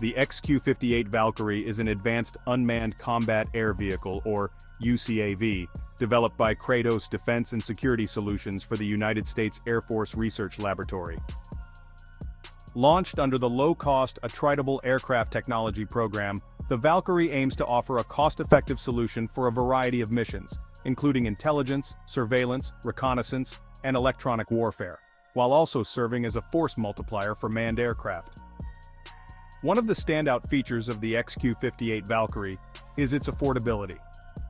The XQ-58 Valkyrie is an advanced unmanned combat air vehicle, or UCAV, developed by Kratos Defense and Security Solutions for the United States Air Force Research Laboratory. Launched under the low-cost attritable aircraft technology program, the Valkyrie aims to offer a cost-effective solution for a variety of missions, including intelligence, surveillance, reconnaissance, and electronic warfare, while also serving as a force multiplier for manned aircraft. One of the standout features of the XQ-58 Valkyrie is its affordability.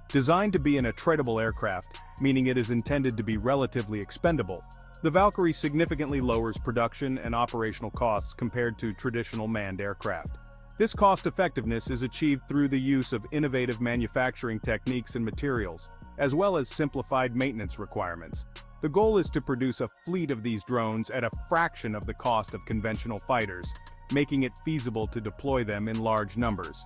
Designed to be an attritable aircraft, meaning it is intended to be relatively expendable, the Valkyrie significantly lowers production and operational costs compared to traditional manned aircraft. This cost-effectiveness is achieved through the use of innovative manufacturing techniques and materials, as well as simplified maintenance requirements. The goal is to produce a fleet of these drones at a fraction of the cost of conventional fighters, making it feasible to deploy them in large numbers.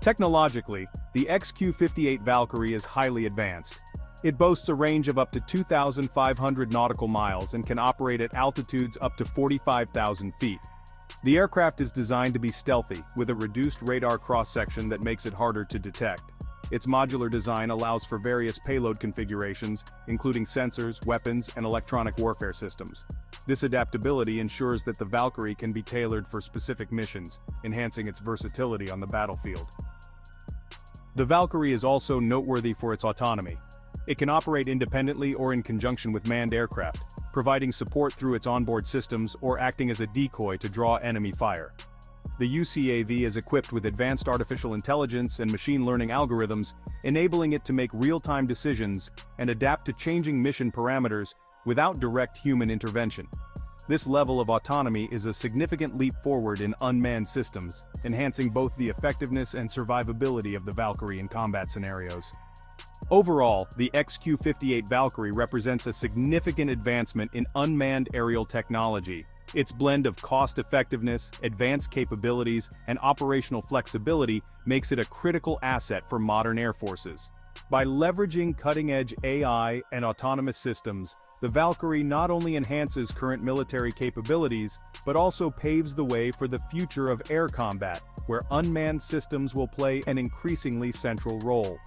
Technologically, the XQ-58 Valkyrie is highly advanced. It boasts a range of up to 2,500 nautical miles and can operate at altitudes up to 45,000 feet. The aircraft is designed to be stealthy, with a reduced radar cross-section that makes it harder to detect. Its modular design allows for various payload configurations, including sensors, weapons, and electronic warfare systems. This adaptability ensures that the Valkyrie can be tailored for specific missions, enhancing its versatility on the battlefield. The Valkyrie is also noteworthy for its autonomy. It can operate independently or in conjunction with manned aircraft, providing support through its onboard systems or acting as a decoy to draw enemy fire. The UCAV is equipped with advanced artificial intelligence and machine learning algorithms, enabling it to make real-time decisions and adapt to changing mission parameters without direct human intervention. This level of autonomy is a significant leap forward in unmanned systems, enhancing both the effectiveness and survivability of the Valkyrie in combat scenarios. Overall, the XQ-58 Valkyrie represents a significant advancement in unmanned aerial technology. Its blend of cost-effectiveness, advanced capabilities, and operational flexibility makes it a critical asset for modern air forces. By leveraging cutting-edge AI and autonomous systems, the Valkyrie not only enhances current military capabilities, but also paves the way for the future of air combat, where unmanned systems will play an increasingly central role.